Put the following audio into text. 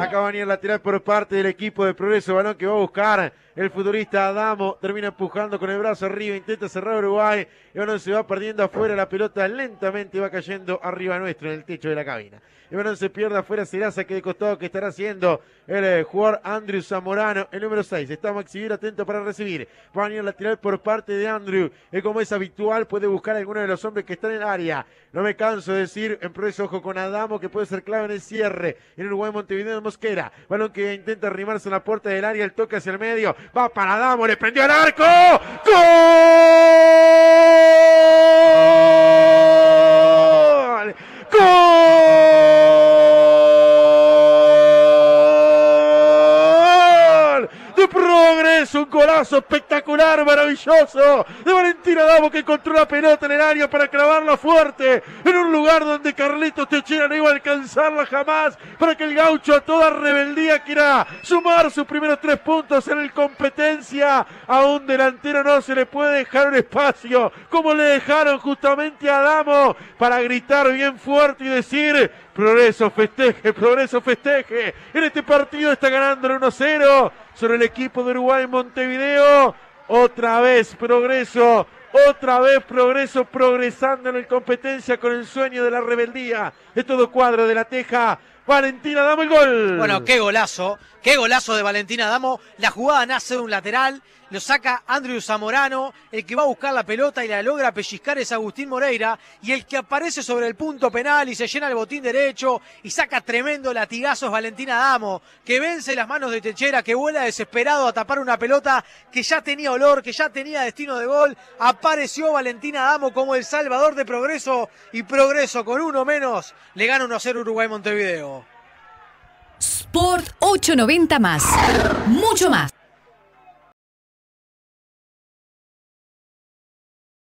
Acá va a el lateral por parte del equipo de Progreso, balón que va a buscar el futbolista Adamo, termina empujando con el brazo arriba, intenta cerrar Uruguay, y balón se va perdiendo afuera, la pelota lentamente va cayendo arriba nuestro en el techo de la cabina. El balón se pierde afuera, será saque de costado que estará haciendo el eh, jugador Andrew Zamorano, el número 6. Estamos a exhibir atento para recibir. Va a venir el lateral por parte de Andrew, que como es habitual puede buscar a alguno de los hombres que están en el área. No me canso de decir, en progreso, ojo con Adamo, que puede ser clave en el cierre. En Uruguay, Montevideo de Mosquera. Balón que intenta arrimarse a la puerta del área, el toque hacia el medio. Va para Adamo, le prendió el arco. ¡Gol! Progreso, un golazo espectacular, maravilloso. De Valentina Adamo que encontró la pelota en el área para clavarla fuerte. En un lugar donde Carlitos Techera no iba a alcanzarla jamás. Para que el gaucho a toda rebeldía quiera sumar sus primeros tres puntos en el competencia. A un delantero no se le puede dejar un espacio. Como le dejaron justamente a Adamo para gritar bien fuerte y decir Progreso festeje, progreso festeje. En este partido está ganando el 1-0 sobre el equipo de Uruguay Montevideo. Otra vez progreso, otra vez progreso, progresando en la competencia con el sueño de la rebeldía de todo cuadro de la Teja. Valentina, damos el gol. Bueno, qué golazo, qué golazo de Valentina Damo. La jugada nace de un lateral, lo saca Andrew Zamorano, el que va a buscar la pelota y la logra pellizcar es Agustín Moreira, y el que aparece sobre el punto penal y se llena el botín derecho y saca tremendo latigazo es Valentina Damo, que vence las manos de Techera, que vuela desesperado a tapar una pelota que ya tenía olor, que ya tenía destino de gol. Apareció Valentina Damo como el salvador de progreso y progreso con uno menos le gana 1-0 Uruguay Montevideo. Sport 890 más. Mucho más.